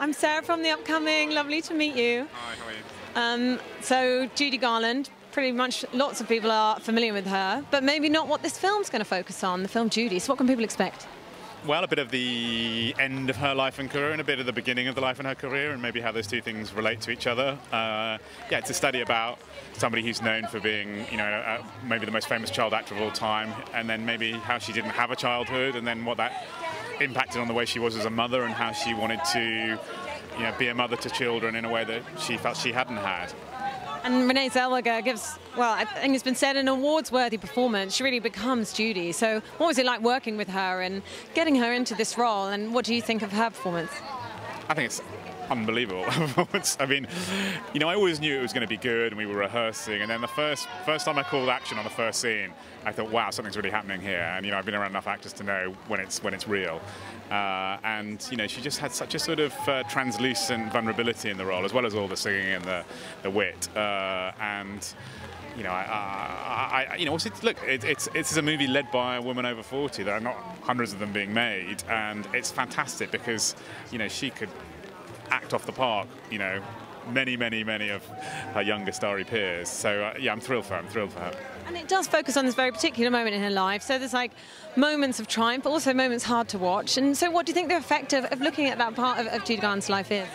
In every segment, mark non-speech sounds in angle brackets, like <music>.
I'm Sarah from the upcoming. Lovely to meet you. Hi, how are you? Um, so, Judy Garland, pretty much lots of people are familiar with her, but maybe not what this film's going to focus on, the film Judy. So, what can people expect? Well, a bit of the end of her life and career, and a bit of the beginning of the life and her career, and maybe how those two things relate to each other. Uh, yeah, it's a study about somebody who's known for being, you know, uh, maybe the most famous child actor of all time, and then maybe how she didn't have a childhood, and then what that impacted on the way she was as a mother, and how she wanted to, you know, be a mother to children in a way that she felt she hadn't had. And Renee Zellweger gives, well, I think it's been said, an awards worthy performance. She really becomes Judy. So, what was it like working with her and getting her into this role? And what do you think of her performance? I think it's unbelievable performance. <laughs> I mean, you know, I always knew it was going to be good, and we were rehearsing. And then the first first time I called action on the first scene, I thought, wow, something's really happening here. And you know, I've been around enough actors to know when it's when it's real. Uh, and you know, she just had such a sort of uh, translucent vulnerability in the role, as well as all the singing and the the wit. Uh, and you know, I, I, I, you know, look, it, it's it's a movie led by a woman over 40. There are not hundreds of them being made, and it's fantastic because, you know, she could act off the park, you know, many, many, many of her younger starry peers. So uh, yeah, I'm thrilled for her. I'm thrilled for her. And it does focus on this very particular moment in her life. So there's like moments of triumph, but also moments hard to watch. And so, what do you think the effect of, of looking at that part of, of Judy Garland's life is?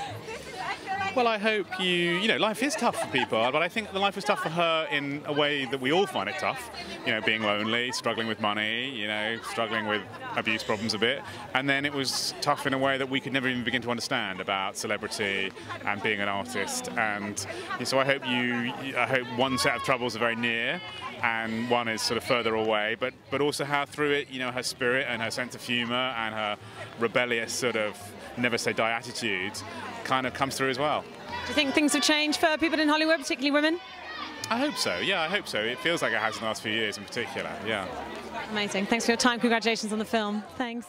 Well, I hope you, you know, life is tough for people, but I think the life was tough for her in a way that we all find it tough. You know, being lonely, struggling with money, you know, struggling with abuse problems a bit. And then it was tough in a way that we could never even begin to understand about celebrity and being an artist. And so I hope you, I hope one set of troubles are very near and one is sort of further away, but, but also how through it, you know, her spirit and her sense of humour and her rebellious sort of never say die attitude kind of comes through as well. Do you think things have changed for people in Hollywood, particularly women? I hope so. Yeah, I hope so. It feels like it has in the last few years in particular. Yeah. Amazing. Thanks for your time. Congratulations on the film. Thanks.